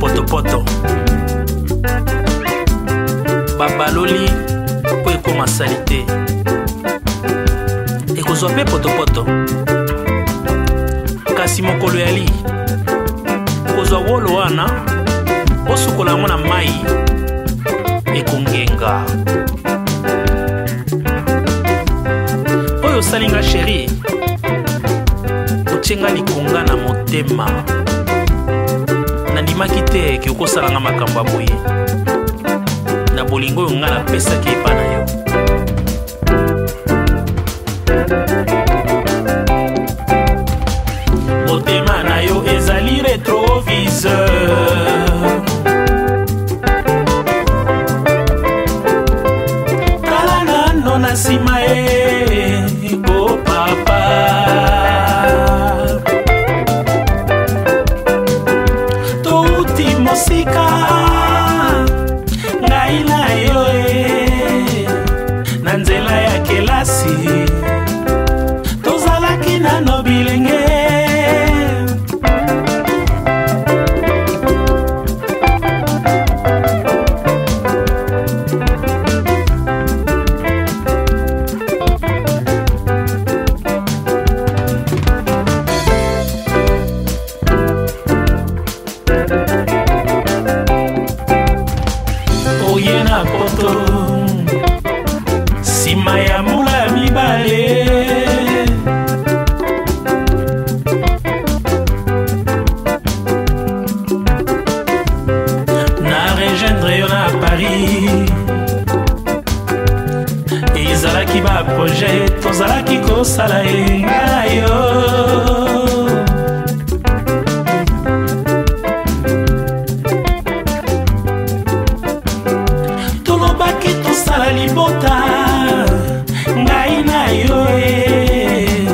potopoto babaloli mpo ekóma sali te ekozwa mpe potopoto kasi mokolo yali okozwa wolo wana osukola yango na mai ekongenga oyo osalinga sheri otyenga likonga na motema omemaki te ke okosalanga makambo ya boye na bolingo oyo ngai napesaki epa na yo motema na yo ezali retroviseur no no tozalaki baproje tozalaki kosala enga na yo tolobaki tosala libota ngai na yo e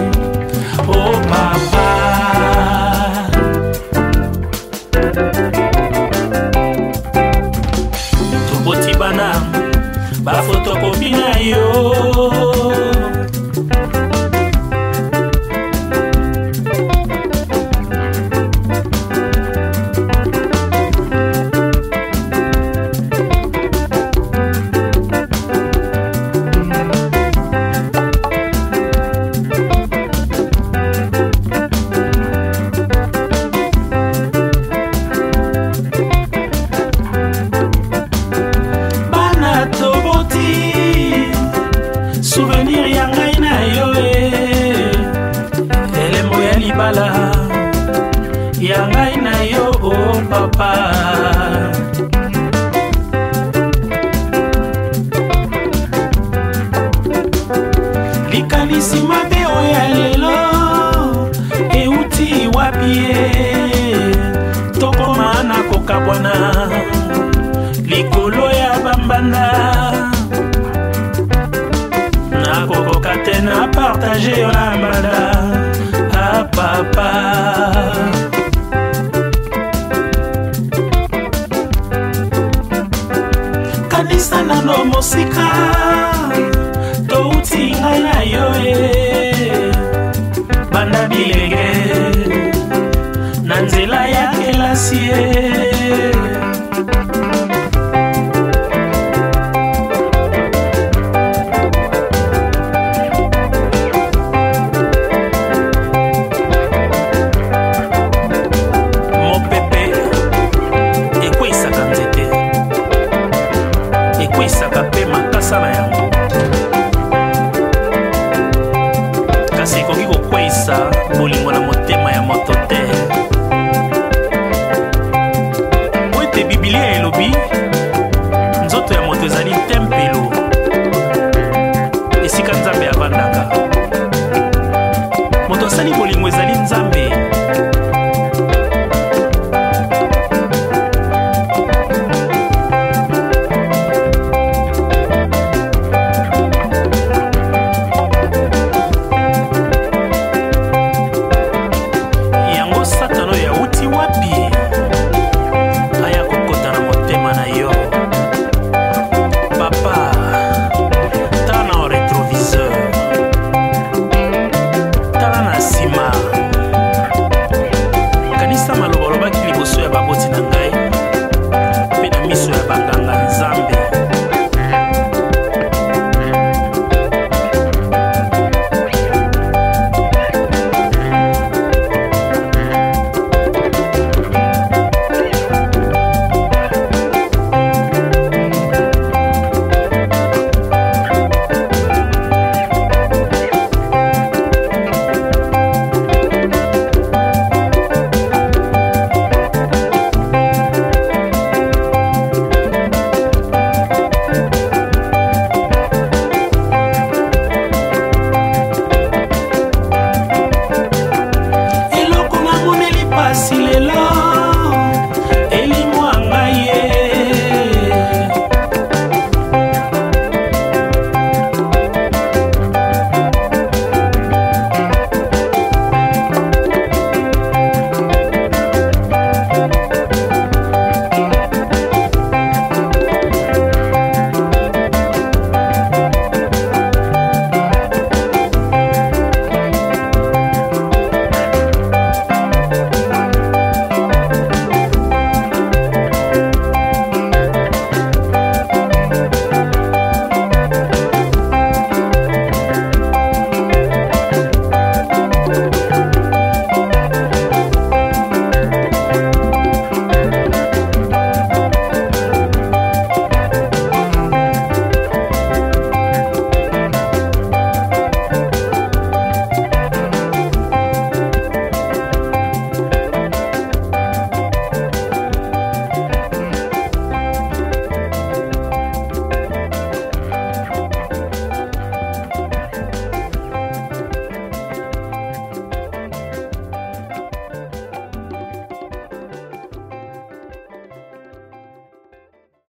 o oh, papa toboti bana bafotokopi na yo ezali na yo o oh, papa likanisi mabe oyo ya lelo euti wapi ye tokoma na kokabwana likolo ya bambanda nakokoka te na partage yo na